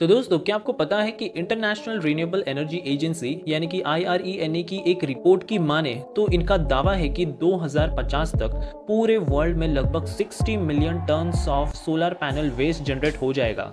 तो दोस्तों, क्या आपको पता है कि इंटरनेशनल रिन्यूएबल एनर्जी एजेंसी यानी कि आई की एक रिपोर्ट की माने तो इनका दावा है कि 2050 तक पूरे वर्ल्ड में लगभग 60 million ton of solar panel waste generate हो जाएगा।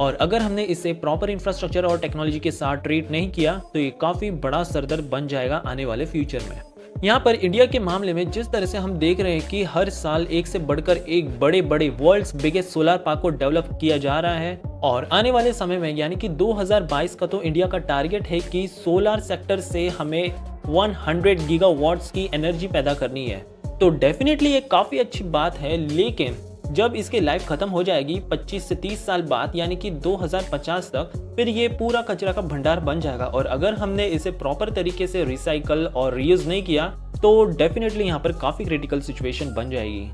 और अगर हमने इसे प्रॉपर इंफ्रास्ट्रक्चर और टेक्नोलॉजी के साथ ट्रीट नहीं किया तो ये काफ़ी बड़ा सरदर्द बन जाएगा आने वाले फ्यूचर में। यहाँ पर इंडिया के मामले में जिस तरह से हम देख रहे हैं कि हर साल एक से बढ़कर एक बड़े बड़े वर्ल्ड्स बिगेस्ट सोलर पार्क को डेवलप किया जा रहा है और आने वाले समय में यानी कि 2022 का तो इंडिया का टारगेट है कि सोलर सेक्टर से हमें 100 गीगावाट्स की एनर्जी पैदा करनी है। तो डेफिनेटली ये काफ़ी अच्छी बात है, लेकिन जब इसकी लाइफ खत्म हो जाएगी 25 से 30 साल बाद, यानी कि 2050 तक, फिर ये पूरा कचरा का भंडार बन जाएगा। और अगर हमने इसे प्रॉपर तरीके से रिसाइकल और रीयूज नहीं किया तो डेफिनेटली यहाँ पर काफ़ी क्रिटिकल सिचुएशन बन जाएगी।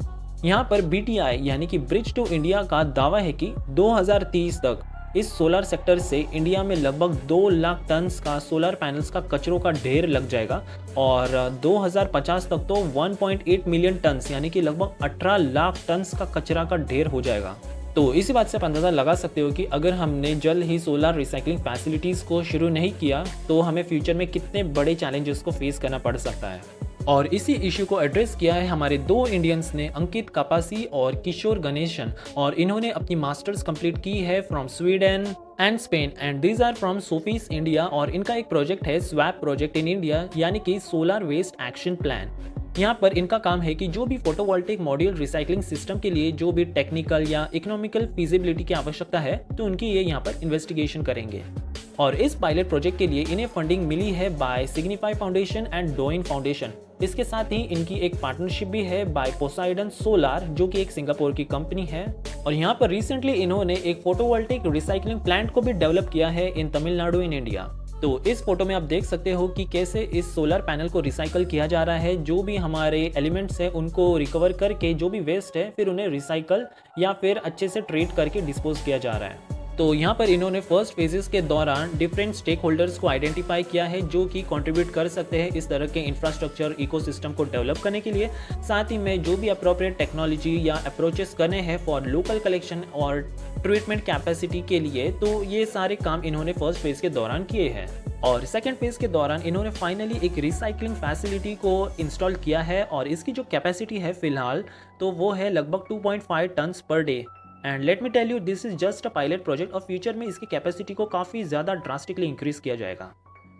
यहाँ पर BTI यानी कि ब्रिज टू इंडिया का दावा है कि 2030 तक इस सोलर सेक्टर से इंडिया में लगभग दो लाख टन का सोलर पैनल्स का कचरों का ढेर लग जाएगा और 2050 तक तो 1.8 मिलियन टन यानी कि लगभग 18 लाख टन का कचरा का ढेर हो जाएगा। तो इसी बात से आप अंदाज़ा लगा सकते हो कि अगर हमने जल्द ही सोलर रिसाइकलिंग फैसिलिटीज़ को शुरू नहीं किया तो हमें फ्यूचर में कितने बड़े चैलेंजेस को फेस करना पड़ सकता है। और इसी इश्यू को एड्रेस किया है हमारे दो इंडियंस ने, अंकित कापासी और किशोर गणेशन। और इन्होंने अपनी मास्टर्स कंप्लीट की है from Sweden and Spain and these are from Sofies India और इनका एक प्रोजेक्ट है स्वैप प्रोजेक्ट इन इंडिया यानी कि सोलर वेस्ट एक्शन प्लान यहाँ पर इनका काम है कि जो भी फोटोवोल्टिक मॉड्यूल रिसाइकलिंग सिस्टम के लिए जो भी टेक्निकल या इकोनॉमिकल फिजिबिलिटी की आवश्यकता है तो उनकी ये यहाँ पर इन्वेस्टिगेशन करेंगे। और इस पायलट प्रोजेक्ट के लिए इन्हें फंडिंग मिली है by Signify Foundation and Doen Foundation इसके साथ ही इनकी एक पार्टनरशिप भी है बाय पोसाइडन सोलार जो कि एक सिंगापुर की कंपनी है। और यहाँ पर रिसेंटली इन्होंने एक फोटोवोल्टिक रिसाइकलिंग प्लांट को भी डेवलप किया है इन तमिलनाडु इन इंडिया तो इस फ़ोटो में आप देख सकते हो कि कैसे इस सोलर पैनल को रिसाइकल किया जा रहा है। जो भी हमारे एलिमेंट्स है, उनको रिकवर करके जो भी वेस्ट है, फिर उन्हें रिसाइकल या फिर अच्छे से ट्रीट करके डिस्पोज किया जा रहा है। तो यहाँ पर इन्होंने फ़र्स्ट फेजेस के दौरान डिफरेंट स्टेक होल्डर्स को आइडेंटिफाई किया है, जो कि कंट्रीब्यूट कर सकते हैं इस तरह के इंफ्रास्ट्रक्चर इकोसिस्टम को डेवलप करने के लिए। साथ ही में जो भी अप्रोप्रिएट टेक्नोलॉजी या अप्रोचेस करने हैं फॉर लोकल कलेक्शन और ट्रीटमेंट कैपेसिटी के लिए तो ये सारे काम इन्होंने फ़र्स्ट फ़ेज़ के दौरान किए हैं। और सेकेंड फ़ेज़ के दौरान इन्होंने फाइनली एक रिसाइकलिंग फैसिलिटी को इंस्टॉल किया है और इसकी जो कैपेसिटी है फ़िलहाल तो वो है लगभग 2.5 tons per day and let me tell you this is just a pilot project और फ्यूचर में इसकी कैपेसिटी को काफ़ी ज़्यादा ड्रास्टिकली इंक्रीज किया जाएगा।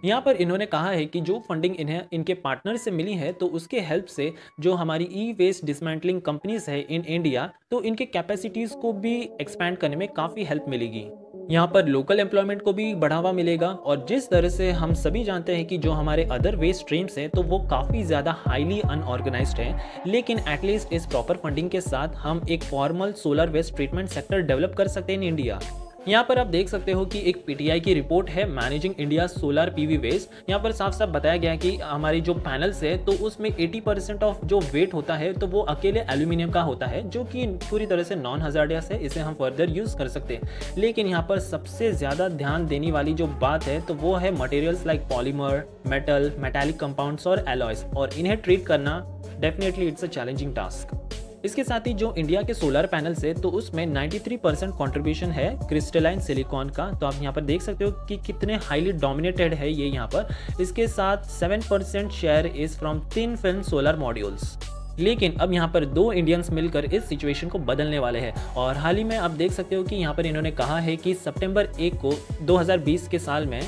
यहाँ पर इन्होंने कहा है कि जो फंडिंग इन्हें, इनके पार्टनर से मिली है तो उसके हेल्प से जो हमारी ई वेस्ट डिसमेंटलिंग कंपनीज़ है इन इंडिया तो इनके कैपेसिटीज़ को भी एक्सपैंड करने में काफ़ी हेल्प मिलेगी। यहाँ पर लोकल एम्प्लॉयमेंट को भी बढ़ावा मिलेगा और जिस तरह से हम सभी जानते हैं कि जो हमारे अदर वेस्ट स्ट्रीम्स हैं तो वो काफ़ी ज़्यादा हाईली अनऑर्गेनाइज हैं। लेकिन एटलीस्ट इस प्रॉपर फंडिंग के साथ हम एक formal solar waste treatment sector develop कर सकते हैं इन इंडिया यहाँ पर आप देख सकते हो कि एक पीटीआई की रिपोर्ट है managing India solar PV waste यहाँ पर साफ़ साफ़ बताया गया है कि हमारी जो पैनल्स है तो उसमें 80 परसेंट ऑफ़ जो वेट होता है तो वो अकेले एल्यूमिनियम का होता है, जो कि पूरी तरह से नॉन हजार्डियस है, इसे हम फर्दर यूज़ कर सकते हैं। लेकिन यहाँ पर सबसे ज़्यादा ध्यान देने वाली जो बात है तो वो है materials like polymer metal metallic compounds और एलॉयस और इन्हें ट्रीट करना definitely it's a challenging task इसके साथ ही जो इंडिया के सोलर पैनल है तो उसमें 93 परसेंट कॉन्ट्रीब्यूशन है क्रिस्टलाइन सिलिकॉन का। तो आप यहाँ पर देख सकते हो कि कितने हाईली डोमिनेटेड है ये यहाँ पर। इसके साथ 7 percent share is from thin film solar modules लेकिन अब यहाँ पर दो इंडियंस मिलकर इस सिचुएशन को बदलने वाले हैं। और हाल ही में आप देख सकते हो कि यहाँ पर इन्होंने कहा है कि सितंबर एक को 2020 के साल में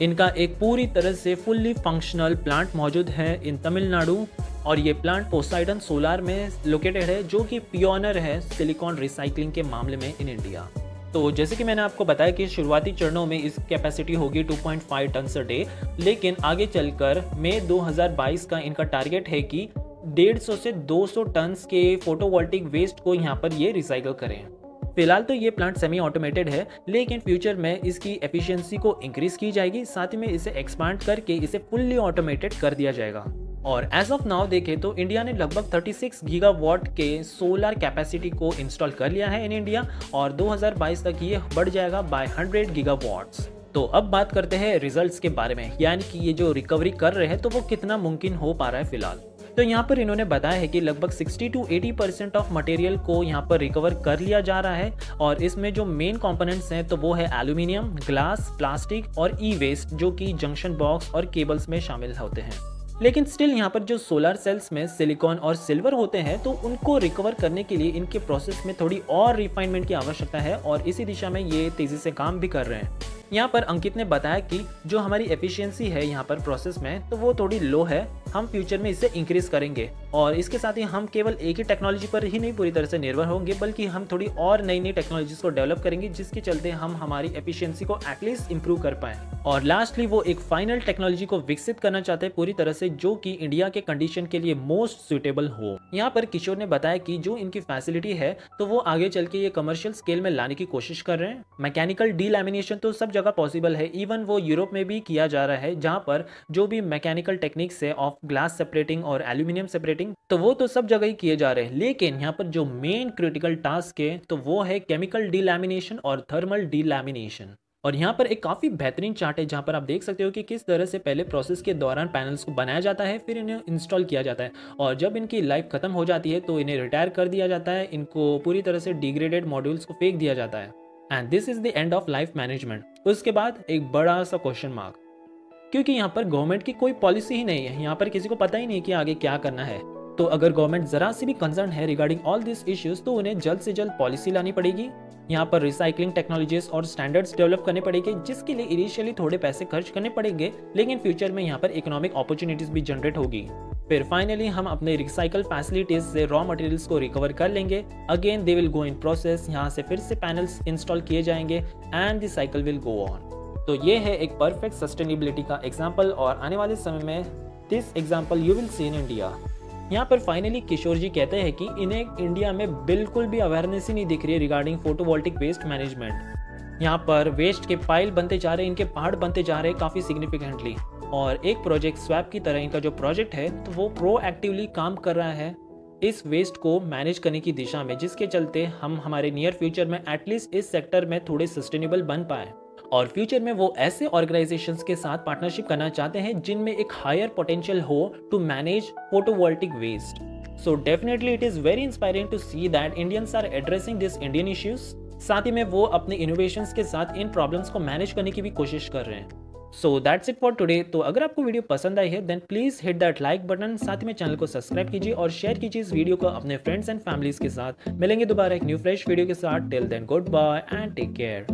इनका एक पूरी तरह से फुल्ली फंक्शनल प्लांट मौजूद है इन तमिलनाडु और ये प्लांट पोसाइडन सोलार में लोकेटेड है, जो कि पियोनर है सिलिकॉन रिसाइकलिंग के मामले में इन इंडिया तो जैसे कि मैंने आपको बताया कि शुरुआती चरणों में इस कैपेसिटी होगी 2.5 टन अ डे लेकिन आगे चलकर मई 2022 का इनका टारगेट है कि 150 से 200 टन के फोटोवोल्टिक वेस्ट को यहाँ पर ये रिसाइकल करें. फ़िलहाल तो ये प्लांट सेमी ऑटोमेटेड है, लेकिन फ्यूचर में इसकी एफिशिएंसी को इंक्रीज की जाएगी, साथ ही में इसे एक्सपांड करके इसे फुल्ली ऑटोमेटेड कर दिया जाएगा. और एज ऑफ़ नाउ देखें तो इंडिया ने लगभग 36 गीगावाट के सोलर कैपेसिटी को इंस्टॉल कर लिया है इन इंडिया और 2022 तक ये बढ़ जाएगा बाय 100 गीगावाट्स तो अब बात करते हैं रिजल्ट्स के बारे में, यानी कि ये जो रिकवरी कर रहे हैं तो वो कितना मुमकिन हो पा रहा है फ़िलहाल? तो यहाँ पर इन्होंने बताया है कि लगभग 60 टू 80 परसेंट ऑफ़ मटेरियल को यहाँ पर रिकवर कर लिया जा रहा है और इसमें जो मेन कंपोनेंट्स हैं तो वो है एल्यूमिनियम ग्लास प्लास्टिक और ई वेस्ट जो कि जंक्शन बॉक्स और केबल्स में शामिल होते हैं। लेकिन स्टिल यहाँ पर जो सोलर सेल्स में सिलिकॉन और सिल्वर होते हैं तो उनको रिकवर करने के लिए इनके प्रोसेस में थोड़ी और रिफाइनमेंट की आवश्यकता है और इसी दिशा में ये तेज़ी से काम भी कर रहे हैं। यहाँ पर अंकित ने बताया कि जो हमारी एफिशिएंसी है यहाँ पर प्रोसेस में तो वो थोड़ी लो है। हम फ्यूचर में इसे इंक्रीज करेंगे। और इसके साथ ही हम केवल एक ही टेक्नोलॉजी पर ही नहीं, पूरी तरह से निर्भर होंगे, बल्कि हम थोड़ी और नई नई टेक्नोलॉजीज़ को डेवलप करेंगे, जिसके चलते हम हमारी एफिशिएंसी को एटलीस्ट इंप्रूव कर पाए। और लास्टली वो एक फाइनल टेक्नोलॉजी को विकसित करना चाहते हैं पूरी तरह से, जो कि इंडिया के कंडीशन के लिए मोस्ट सुटेबल हो। यहाँ पर किशोर ने बताया कि जो इनकी फैसिलिटी है तो वो आगे चल के ये कमर्शियल स्केल में लाने की कोशिश कर रहे हैं। मैकेनिकल डी लैमिनेशन तो सब जगह पॉसिबल है इवन वो यूरोप में भी किया जा रहा है, जहाँ पर जो भी मैकेनिकल टेक्निक्स है ऑफ़ ग्लास सेपरेटिंग और एल्यूमिनियम सेपरेटिंग तो वो तो सब जगह ही किए जा रहे हैं। लेकिन यहाँ पर जो मेन क्रिटिकल टास्क है तो वो है केमिकल डी लैमिनेशन और थर्मल डी लैमिनेशन और यहाँ पर एक काफ़ी बेहतरीन चार्ट है, जहाँ पर आप देख सकते हो कि किस तरह से पहले प्रोसेस के दौरान पैनल्स को बनाया जाता है, फिर इन्हें इंस्टॉल किया जाता है। और जब इनकी लाइफ खत्म हो जाती है तो इन्हें रिटायर कर दिया जाता है, इनको पूरी तरह से डिग्रेडेड मॉड्यूल्स को फेंक दिया जाता है। And this is the end of life management उसके बाद एक बड़ा सा क्वेश्चन मार्क क्योंकि यहाँ पर गवर्नमेंट की कोई पॉलिसी ही नहीं है। यहाँ पर किसी को पता ही नहीं कि आगे क्या करना है। तो अगर गवर्नमेंट जरा सी भी कंसर्न है रिगार्डिंग ऑल दिस इश्यूज़ तो उन्हें जल्द से जल्द पॉलिसी लानी पड़ेगी। यहाँ पर रिसाइकलिंग टेक्नोलॉजीज़ और स्टैंडर्ड्स डेवलप करने पड़ेंगे, जिसके लिए इनिशियली थोड़े पैसे खर्च करने पड़ेंगे, लेकिन फ्यूचर में यहाँ पर इकोनॉमिक अपॉर्चुनिटीज़ भी जनरेट होगी। फिर फाइनली हम अपने रिसाइकल फैसिलिटीज़ से रॉ मटेरियल्स को रिकवर कर लेंगे। Again they will go in process यहाँ से फिर से पैनल्स इंस्टॉल किए जाएँगे and the cycle will go on तो ये है एक परफेक्ट सस्टेनेबिलिटी का एग्ज़ाम्पल और आने वाले समय में this example you will see in India यहाँ पर फाइनली किशोर जी कहते हैं कि इन्हें इंडिया में बिल्कुल भी अवेयरनेस ही नहीं दिख रही है रिगार्डिंग फोटोवोल्टिक वेस्ट मैनेजमेंट यहाँ पर वेस्ट के पाइल बनते जा रहे हैं, इनके पहाड़ बनते जा रहे हैं काफ़ी सिग्निफिकेंटली और एक प्रोजेक्ट स्वैप की तरह इनका जो प्रोजेक्ट है तो वो प्रोएक्टिवली काम कर रहा है इस वेस्ट को मैनेज करने की दिशा में, जिसके चलते हम हमारे नियर फ्यूचर में एटलीस्ट इस सेक्टर में थोड़े सस्टेनेबल बन पाए। और फ्यूचर में वो ऐसे ऑर्गेनाइजेशन के साथ पार्टनरशिप करना चाहते हैं जिनमें एक हायर पोटेंशियल हो to manage photovoltaic waste so definitely it is very inspiring to see that Indians are addressing this Indian issues साथ ही में वो अपने इनोवेशन के साथ इन प्रॉब्लम्स को मैनेज करने की भी कोशिश कर रहे हैं। So that's it for today तो अगर आपको वीडियो पसंद आई है then please hit that like button साथ में चैनल को सब्सक्राइब कीजिए और शेयर कीजिए इस वीडियो को अपने फ्रेंड्स एंड फैमिलीज़ के साथ। मिलेंगे दोबारा एक न्यू फ्रेश वीडियो के साथ। Till then goodbye and take care